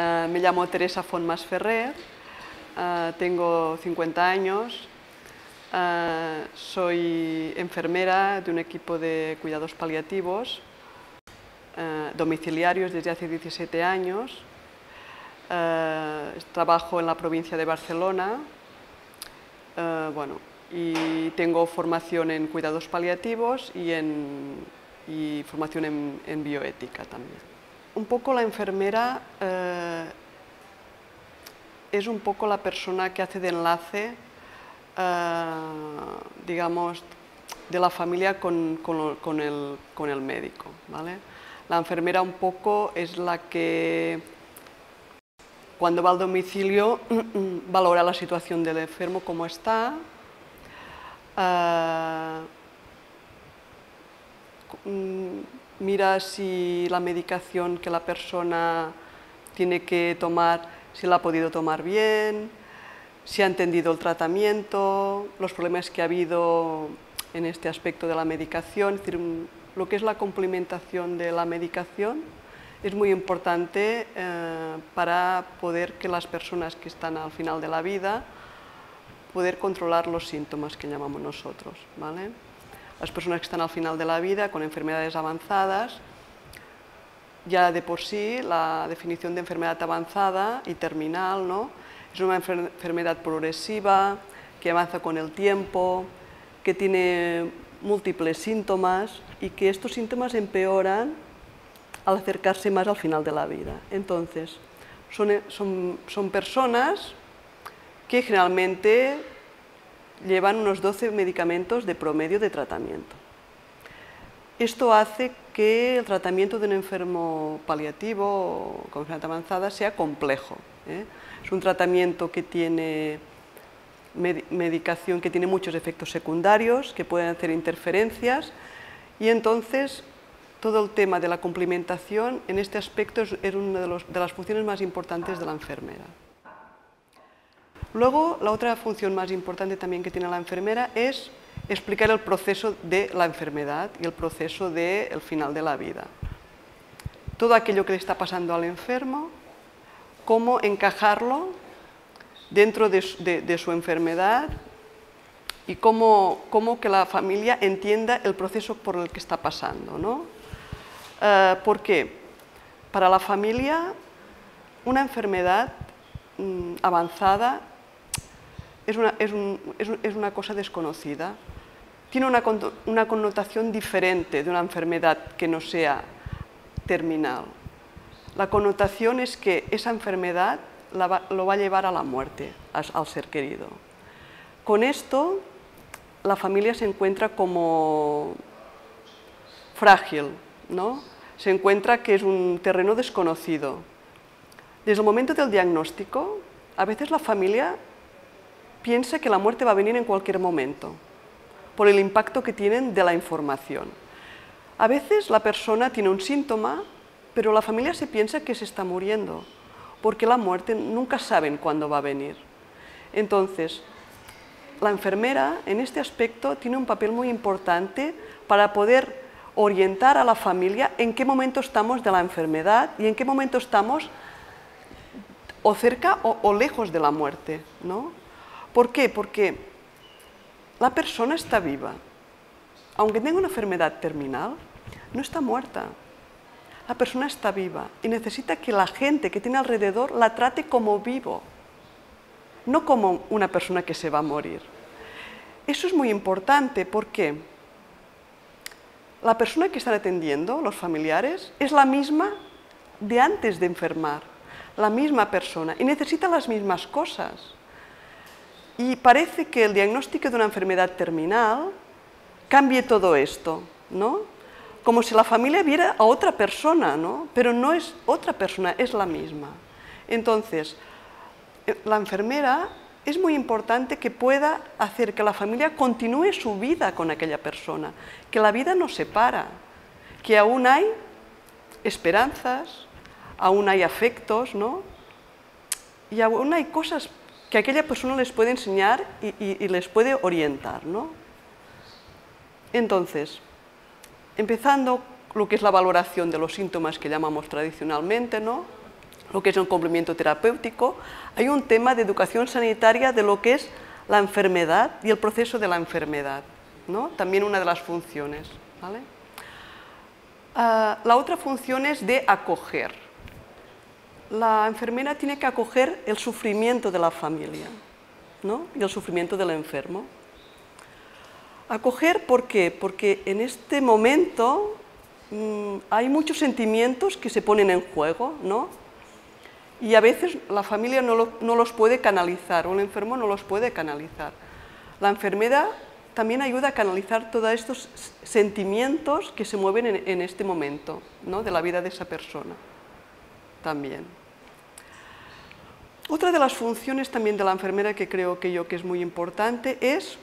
Eh, me llamo Teresa Fonmas Ferrer, eh, tengo 50 años, eh, soy enfermera de un equipo de cuidados paliativos domiciliarios desde hace 17 años. trabajo en la provincia de Barcelona bueno, y tengo formación en cuidados paliativos y, en, formación en bioética también un poco la enfermera eh, es un poco la persona que hace de enlace, eh, digamos, de la familia con, el, médico. ¿vale? La enfermera un poco es la que cuando va al domicilio valora la situación del enfermo, cómo está, eh, mira si la medicación que la persona tiene que tomar, si la ha podido tomar bien, si ha entendido el tratamiento, los problemas que ha habido en este aspecto de la medicación, decir, lo que es la complementación de la medicación es muy importante eh, para poder que las personas que están al final de la vida poder controlar los síntomas que llamamos nosotros. ¿vale? Las personas que están al final de la vida con enfermedades avanzadas, ya de por sí la definición de enfermedad avanzada y terminal ¿no? es una enfermedad progresiva que avanza con el tiempo, que tiene múltiples síntomas y que estos síntomas empeoran al acercarse más al final de la vida. Entonces, son, son, son personas que generalmente llevan unos 12 medicamentos de promedio de tratamiento. Esto hace que el tratamiento de un enfermo paliativo con enfermedad avanzada sea complejo. ¿eh? Es un tratamiento que tiene medicación que tiene muchos efectos secundarios, que pueden hacer interferencias y entonces todo el tema de la complementación en este aspecto es, una de las funciones más importantes de la enfermera. Luego, la otra función más importante también que tiene la enfermera es explicar el proceso de la enfermedad y el proceso del final de la vida. Todo aquello que le está pasando al enfermo, cómo encajarlo dentro de, su enfermedad y cómo, que la familia entienda el proceso por el que está pasando. ¿no? Eh, ¿Por qué? Para la familia, una enfermedad mm, avanzada es una, cosa desconocida. Tiene una, connotación diferente de una enfermedad que no sea terminal. La connotación es que esa enfermedad lo va a llevar a la muerte, al ser querido. Con esto, la familia se encuentra como frágil, ¿no? se encuentra que es un terreno desconocido. Desde el momento del diagnóstico, a veces la familia piensa que la muerte va a venir en cualquier momento, por el impacto que tienen de la información. A veces la persona tiene un síntoma, pero la familia se piensa que se está muriendo, porque la muerte nunca saben cuándo va a venir. Entonces, la enfermera en este aspecto tiene un papel muy importante para poder orientar a la familia en qué momento estamos de la enfermedad y en qué momento estamos o cerca o, lejos de la muerte. ¿no? ¿Por qué? Porque la persona está viva. Aunque tenga una enfermedad terminal, no está muerta. La persona está viva y necesita que la gente que tiene alrededor la trate como vivo, no como una persona que se va a morir. Eso es muy importante porque la persona que están atendiendo, los familiares, es la misma de antes de enfermar, la misma persona y necesita las mismas cosas. Y parece que el diagnóstico de una enfermedad terminal cambie todo esto, ¿no? Como si la familia viera a otra persona, ¿no? Pero no es otra persona, es la misma. Entonces, eh, la enfermera es muy importante que pueda hacer que la familia continúe su vida con aquella persona, que la vida no se para, que aún hay esperanzas, aún hay afectos, ¿no? Y aún hay cosas que aquella persona les puede enseñar y, les puede orientar. ¿no? Entonces, empezando lo que es la valoración de los síntomas que llamamos tradicionalmente, ¿no? lo que es un complemento terapéutico, hay un tema de educación sanitaria de lo que es la enfermedad y el proceso de la enfermedad, ¿no? también una de las funciones. Ah, la otra función es de acoger. La enfermera tiene que acoger el sufrimiento de la familia ¿no? y el sufrimiento del enfermo. Acoger, ¿por qué? Porque en este momento mm, hay muchos sentimientos que se ponen en juego, ¿no? Y a veces la familia no, los puede canalizar o el enfermo no los puede canalizar. La enfermedad también ayuda a canalizar todos estos sentimientos que se mueven en, este momento ¿no? de la vida de esa persona. También. Otra de las funciones también de la enfermera que creo que yo que es muy importante es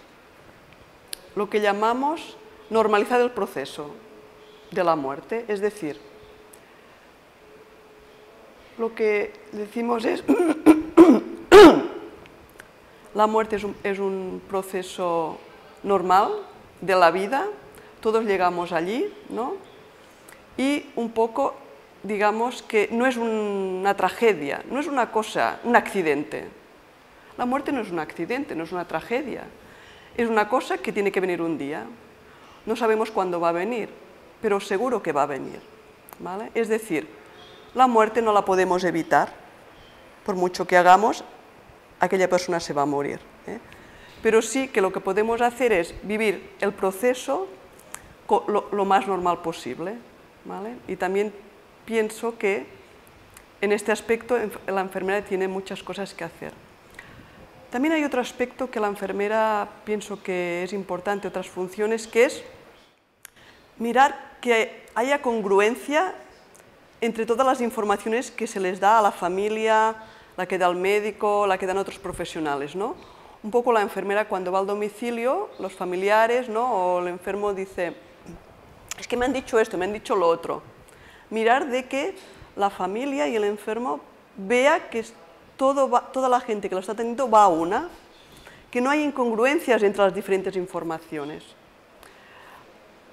lo que llamamos normalizar el proceso de la muerte, es decir, lo que decimos es, la muerte es un, proceso normal de la vida, todos llegamos allí, ¿no? Y un poco, digamos que no es una tragedia, no es una cosa, un accidente. La muerte no es un accidente, no es una tragedia, es una cosa que tiene que venir un día. No sabemos cuándo va a venir, pero seguro que va a venir. ¿vale? Es decir, la muerte no la podemos evitar. Por mucho que hagamos, aquella persona se va a morir. ¿eh? Pero sí que lo que podemos hacer es vivir el proceso lo, más normal posible. Y también pienso que en este aspecto la enfermera tiene muchas cosas que hacer. También hay otro aspecto que la enfermera pienso que es importante, otras funciones, que es mirar que haya congruencia entre todas las informaciones que se les da a la familia, la que da el médico, la que dan otros profesionales. ¿no? Un poco la enfermera cuando va al domicilio, los familiares ¿no? o el enfermo dice, es que me han dicho esto, me han dicho lo otro. Mirar de que la familia y el enfermo vea que todo toda la gente que lo está teniendo va a una, que no hay incongruencias entre las diferentes informaciones.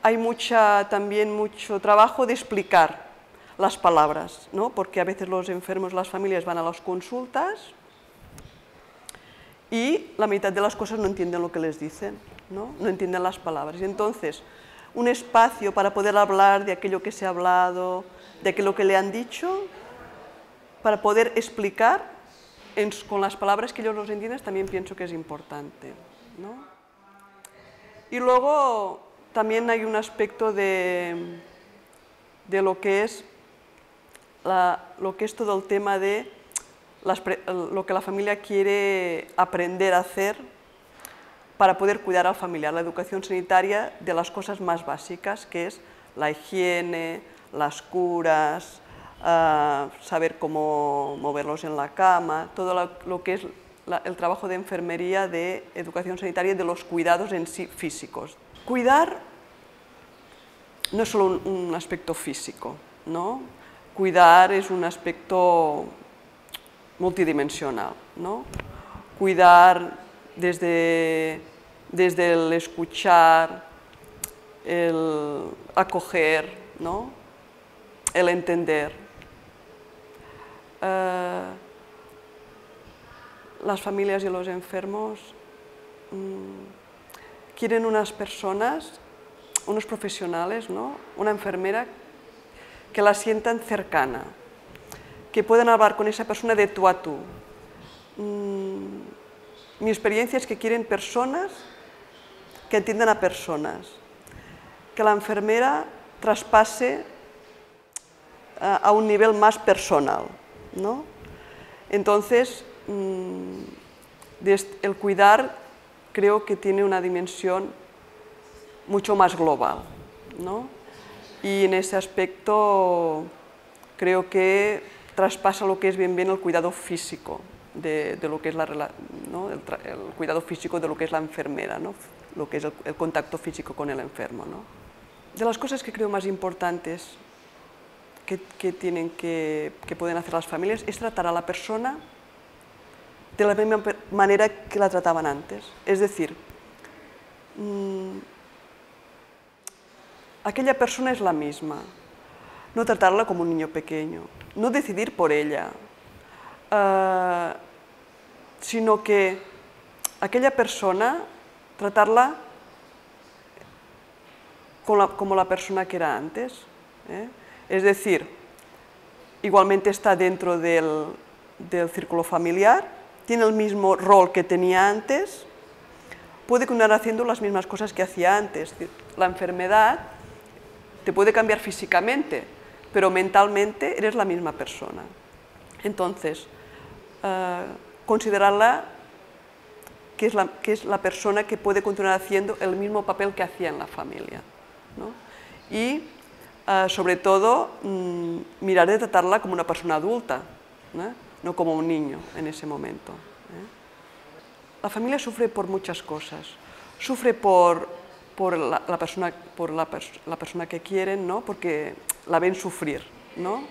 Hay mucha, también mucho trabajo de explicar las palabras, ¿no? porque a veces los enfermos, las familias van a las consultas y la mitad de las cosas no entienden lo que les dicen, no, no entienden las palabras. Entonces, un espacio para poder hablar de aquello que se ha hablado, de aquello que le han dicho, para poder explicar con las palabras que ellos los entienden, también pienso que es importante. ¿no? Y luego también hay un aspecto de, de lo que es lo que es todo el tema de lo que la familia quiere aprender a hacer para poder cuidar al familiar, la educación sanitaria de las cosas más básicas, que es la higiene, las curas, ah, saber cómo moverlos en la cama, todo lo, que es el trabajo de enfermería, de educación sanitaria y de los cuidados en sí físicos. Cuidar no es solo un, un aspecto físico, ¿no? cuidar es un aspecto multidimensional, ¿no? Cuidar desde, desde el escuchar, el acoger, ¿no? el entender. Eh, las familias y los enfermos mm, quieren unas personas, unos profesionales, ¿no? una enfermera que la sientan cercana, que puedan hablar con esa persona de tú a tú. Mm, mi experiencia es que quieren personas que entiendan a personas, que la enfermera traspase a, a un nivel más personal. ¿no? Entonces, mmm, el cuidar creo que tiene una dimensión mucho más global. ¿no? y en ese aspecto creo que traspasa lo que es bien bien el cuidado físico de, lo que es la, ¿no? el, cuidado físico de lo que es la enfermera, ¿no? Lo que es el, contacto físico con el enfermo. ¿no? De las cosas que creo más importantes que, tienen que, pueden hacer las familias es tratar a la persona de la misma manera que la trataban antes. Es decir, mmm, aquella persona es la misma. No tratarla como un niño pequeño, no decidir por ella, eh, sino que aquella persona, tratarla como la persona que era antes. ¿eh? Es decir, igualmente está dentro del, círculo familiar, tiene el mismo rol que tenía antes, puede continuar haciendo las mismas cosas que hacía antes. La enfermedad te puede cambiar físicamente, pero mentalmente eres la misma persona. Entonces, eh, considerarla que es, la, que es, la, persona que puede continuar haciendo el mismo papel que hacía en la familia. Y, eh, sobre todo, mm, mirar de tratarla como una persona adulta, ¿no? como un niño en ese momento. ¿eh? La familia sufre por muchas cosas. Sufre por, por, la, persona, por la, la, persona que quieren, ¿no? porque la ven sufrir. ¿no?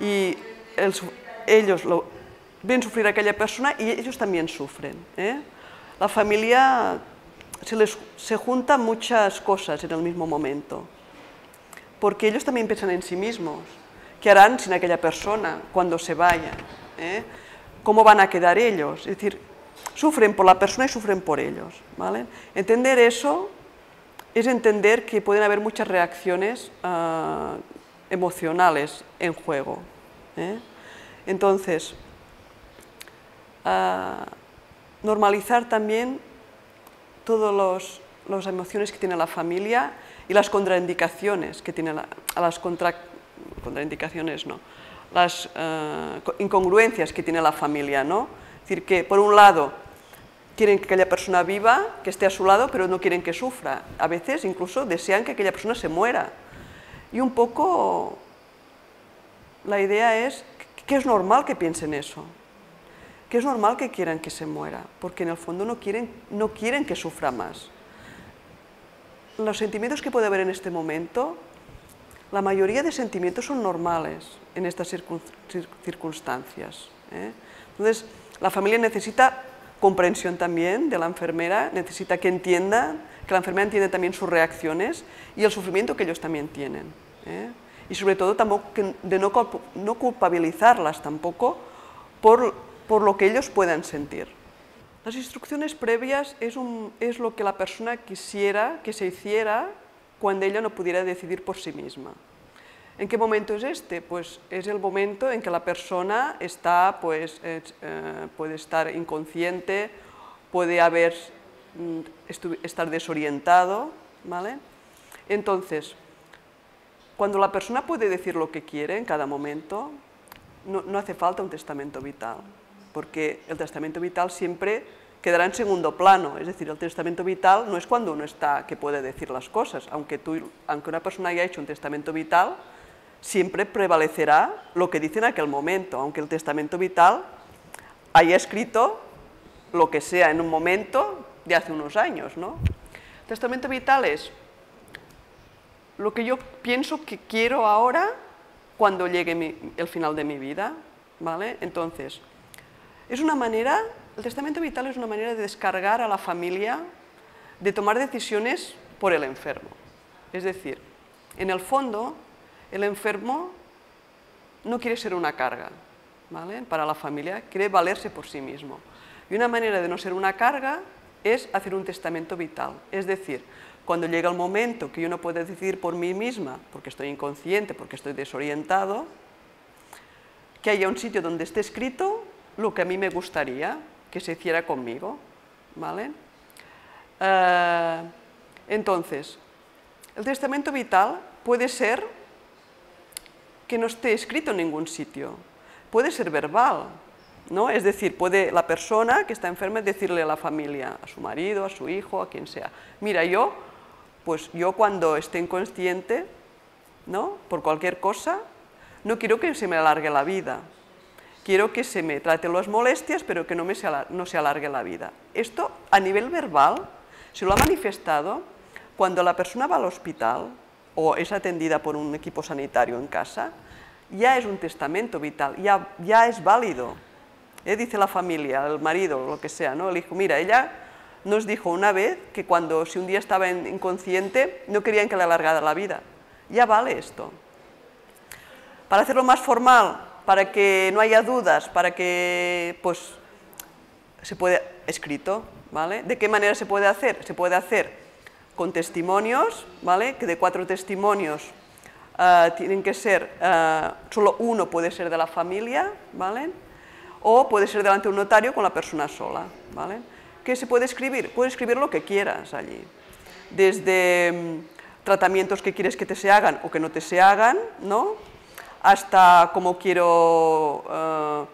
Y ellos lo, ven sufrir a aquella persona y ellos también sufren. ¿eh? La familia se les se juntan muchas cosas en el mismo momento, porque ellos también piensan en sí mismos. ¿Qué harán sin aquella persona cuando se vaya? ¿eh? ¿Cómo van a quedar ellos? Es decir, sufren por la persona y sufren por ellos. ¿vale? Entender eso es entender que pueden haber muchas reacciones uh, emocionales en juego. ¿eh? Entonces, uh, normalizar también todas las emociones que tiene la familia y las contraindicaciones que tiene la, las contra, contraindicaciones no, las uh, incongruencias que tiene la familia, ¿no? Es decir, que por un lado quieren que aquella persona viva, que esté a su lado, pero no quieren que sufra. A veces incluso desean que aquella persona se muera. Y un poco la idea es que es normal que piensen eso, que es normal que quieran que se muera, porque en el fondo no quieren, no quieren que sufra más. Los sentimientos que puede haber en este momento, la mayoría de sentimientos son normales en estas circunstancias. ¿eh? Entonces, la familia necesita comprensión también de la enfermera, necesita que entienda, que la enfermera entienda también sus reacciones y el sufrimiento que ellos también tienen. ¿eh? Y sobre todo tampoco de no, no culpabilizarlas tampoco por, por, lo que ellos puedan sentir. Las instrucciones previas es, lo que la persona quisiera que se hiciera cuando ella no pudiera decidir por sí misma. ¿En qué momento es este? Pues es el momento en que la persona está, pues, eh, puede estar inconsciente, puede haber, mm, estar desorientado, ¿vale? Entonces, cuando la persona puede decir lo que quiere en cada momento, no hace falta un testamento vital, porque el testamento vital siempre quedará en segundo plano, es decir, el testamento vital no es cuando uno está que puede decir las cosas, aunque, tú, aunque una persona haya hecho un testamento vital, siempre prevalecerá lo que dice en aquel momento, aunque el testamento vital haya escrito lo que sea en un momento de hace unos años. ¿no? El testamento vital es lo que yo pienso que quiero ahora cuando llegue el final de mi vida. ¿vale? Entonces, es una manera, el testamento vital es una manera de descargar a la familia de tomar decisiones por el enfermo. Es decir, en el fondo, el enfermo no quiere ser una carga ¿vale? para la familia, quiere valerse por sí mismo. Y una manera de no ser una carga es hacer un testamento vital. Es decir, cuando llega el momento que yo no puedo decidir por mí misma, porque estoy inconsciente, porque estoy desorientado, que haya un sitio donde esté escrito lo que a mí me gustaría que se hiciera conmigo. ¿vale? Uh, entonces, el testamento vital puede ser que no esté escrito en ningún sitio. Puede ser verbal, ¿no? Es decir, puede la persona que está enferma decirle a la familia, a su marido, a su hijo, a quien sea, mira, yo, pues yo cuando esté inconsciente, ¿no? Por cualquier cosa, no quiero que se me alargue la vida. Quiero que se me trate las molestias, pero que no, me se, no se alargue la vida. Esto, a nivel verbal, se lo ha manifestado cuando la persona va al hospital o es atendida por un equipo sanitario en casa, ya es un testamento vital, ya, ya es válido. ¿Eh? Dice la familia, el marido, lo que sea, ¿no? el hijo, mira, ella nos dijo una vez que cuando, si un día estaba inconsciente, no querían que le alargara la vida. Ya vale esto. Para hacerlo más formal, para que no haya dudas, para que pues se puede escrito, ¿vale? ¿De qué manera se puede hacer? Se puede hacer con testimonios, ¿vale? Que de cuatro testimonios eh, tienen que ser, eh, solo uno puede ser de la familia, ¿vale? O puede ser delante de un notario con la persona sola, ¿vale? ¿Qué se puede escribir? Puedes escribir lo que quieras allí, desde mm, tratamientos que quieres que te se hagan o que no te se hagan, ¿no? Hasta cómo quiero, eh,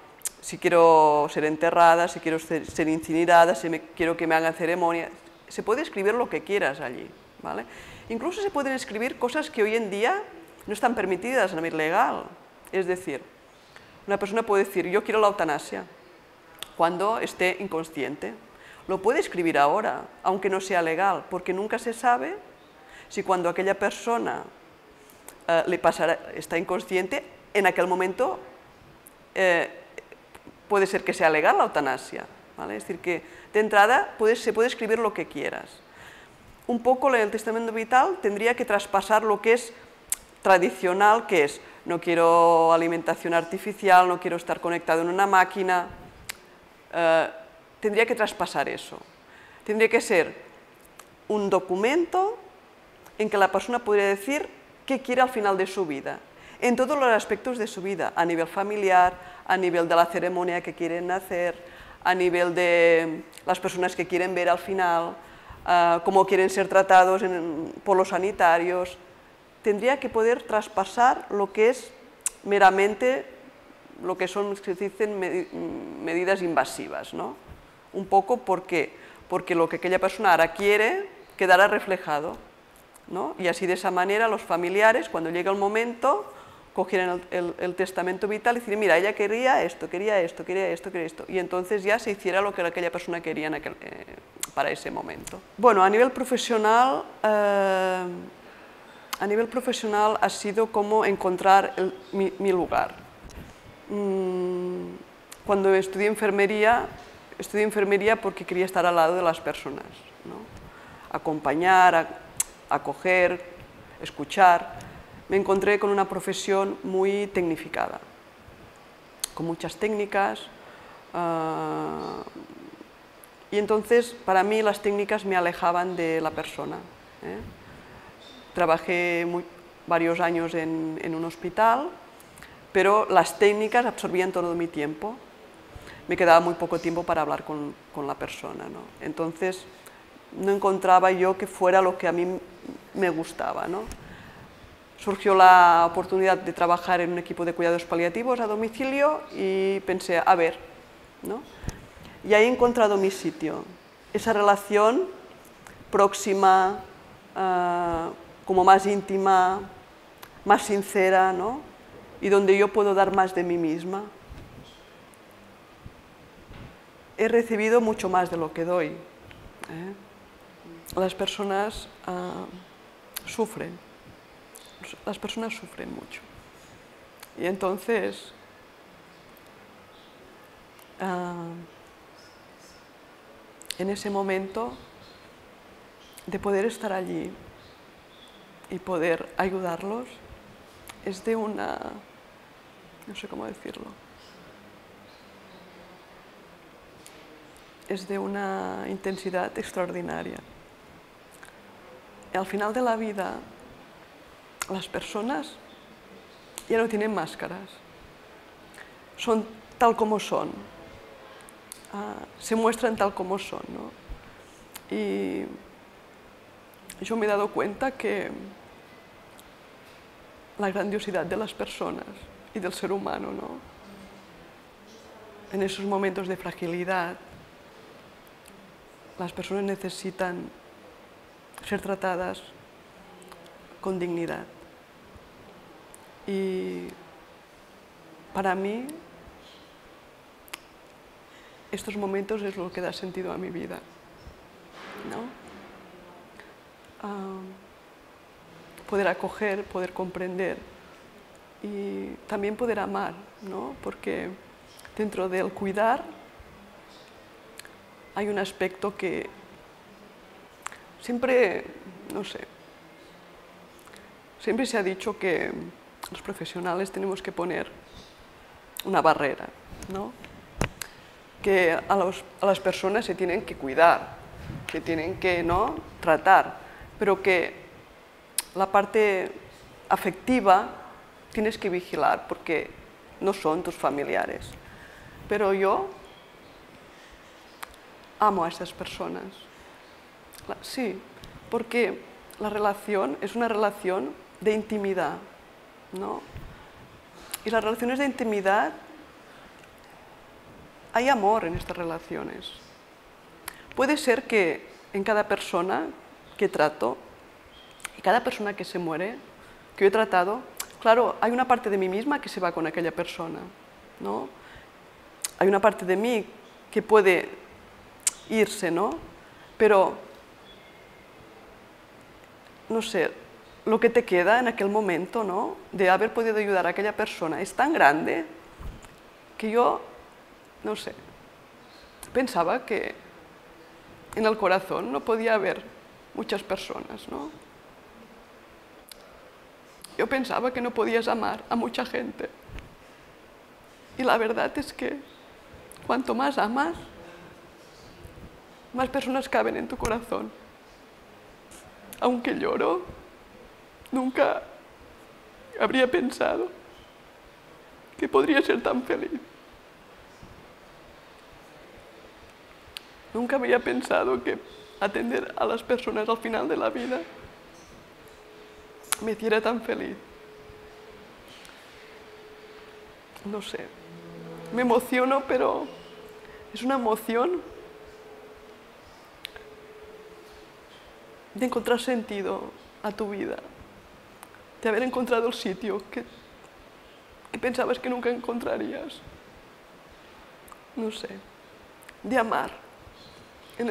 si quiero ser enterrada, si quiero ser, incinerada, si me, quiero que me hagan ceremonia. Se puede escribir lo que quieras allí, ¿vale? Incluso se pueden escribir cosas que hoy en día no están permitidas a nivel legal. Es decir, una persona puede decir, yo quiero la eutanasia, cuando esté inconsciente. Lo puede escribir ahora, aunque no sea legal, porque nunca se sabe si cuando aquella persona eh, le pasará, está inconsciente, en aquel momento eh, puede ser que sea legal la eutanasia. ¿vale? Es decir, que de entrada se puede escribir lo que quieras. Un poco el testamento vital tendría que traspasar lo que es tradicional, que es no quiero alimentación artificial, no quiero estar conectado en una máquina, eh, tendría que traspasar eso. Tendría que ser un documento en que la persona podría decir qué quiere al final de su vida, en todos los aspectos de su vida, a nivel familiar, a nivel de la ceremonia que quieren hacer, a nivel de las personas que quieren ver al final, uh, cómo quieren ser tratados por los sanitarios. Tendría que poder traspasar lo que es meramente lo que son, se dicen, medidas invasivas, ¿no? Un poco porque, porque lo que aquella persona ahora quiere quedará reflejado y así de esa manera los familiares, cuando llega el momento, cogieran el, testamento vital y decir, mira, ella quería esto, quería esto, quería esto, quería esto, y entonces ya se hiciera lo que aquella persona quería eh, para ese momento. Bueno, a nivel profesional, eh, a nivel profesional ha sido como encontrar mi, lugar. Mm, cuando estudié enfermería, estudié enfermería porque quería estar al lado de las personas, acompañar, acoger, escuchar, me encontré con una profesión muy tecnificada, con muchas técnicas, ah, y entonces para mí las técnicas me alejaban de la persona. ¿eh? Trabajé varios años en, un hospital, pero las técnicas absorbían todo mi tiempo. Me quedaba muy poco tiempo para hablar con, la persona. Entonces, no encontraba yo que fuera lo que a mí me gustaba. ¿no? Surgió la oportunidad de trabajar en un equipo de cuidados paliativos a domicilio y pensé, a ver, ¿no? y ahí he encontrado mi sitio, esa relación próxima, ah, como más íntima, más sincera, ¿no? y donde yo puedo dar más de mí misma. He recibido mucho más de lo que doy. ¿eh? Las personas ah, sufren, las personas sufren mucho. Y entonces, ah, en ese momento de poder estar allí y poder ayudarlos, es de una, no sé cómo decirlo, es de una intensidad extraordinaria al final de la vida las personas ya no tienen máscaras, son tal como son, ah, se muestran tal como son. Y yo me he dado cuenta que la grandiosidad de las personas y del ser humano, ¿no? en esos momentos de fragilidad, las personas necesitan ser tratadas con dignidad. Y para mí, estos momentos es lo que da sentido a mi vida. Ah, poder acoger, poder comprender y también poder amar, ¿no? porque dentro del cuidar hay un aspecto que Siempre, no sé, siempre se ha dicho que los profesionales tenemos que poner una barrera, ¿no? que a, a, las personas se tienen que cuidar, que tienen que ¿no? tratar, pero que la parte afectiva tienes que vigilar porque no son tus familiares. Pero yo amo a esas personas. Sí, porque la relación es una relación de intimidad, ¿no? Y las relaciones de intimidad, hay amor en estas relaciones. Puede ser que en cada persona que trato, y cada persona que se muere, que yo he tratado, claro, hay una parte de mí misma que se va con aquella persona, ¿no? Hay una parte de mí que puede irse, ¿no? Pero, no sé, lo que te queda en aquel momento, ¿no? De haber podido ayudar a aquella persona es tan grande que yo, no sé, pensaba que en el corazón no podía haber muchas personas, ¿no? Yo pensaba que no podías amar a mucha gente. Y la verdad es que cuanto más amas, más personas caben en tu corazón. Aunque lloro, nunca habría pensado que podría ser tan feliz. Nunca había pensado que atender a las personas al final de la vida me hiciera tan feliz. No sé, me emociono, pero es una emoción de encontrar sentido a tu vida, de haber encontrado el sitio que, pensabas que nunca encontrarías. No sé, de amar, en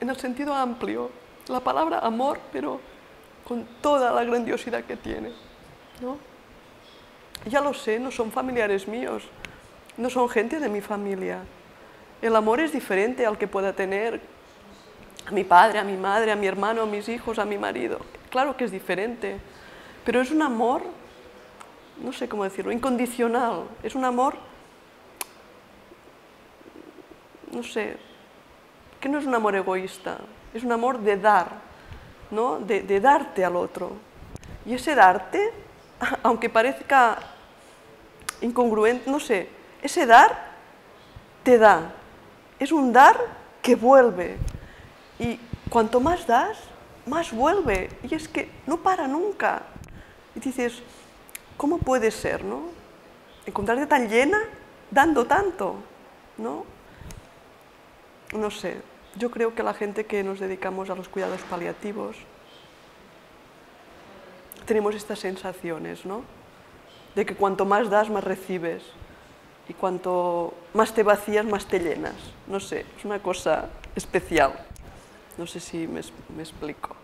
el, sentido amplio, la palabra amor, pero con toda la grandiosidad que tiene. ¿no? Ya lo sé, no son familiares míos, no son gente de mi familia. El amor es diferente al que pueda tener a mi padre, a mi madre, a mi hermano, a mis hijos, a mi marido. Claro que es diferente, pero es un amor, no sé cómo decirlo, incondicional. Es un amor, no sé, que no es un amor egoísta, es un amor de dar, ¿no? de, de darte al otro. Y ese darte, aunque parezca incongruente, no sé, ese dar te da. Es un dar que vuelve. Y cuanto más das, más vuelve. Y es que no para nunca. Y dices, ¿cómo puede ser, no? Encontrarte tan llena dando tanto, ¿no? No sé, yo creo que la gente que nos dedicamos a los cuidados paliativos tenemos estas sensaciones, ¿no? De que cuanto más das, más recibes. Y cuanto más te vacías, más te llenas. No sé, es una cosa especial. No sé si me, me explico.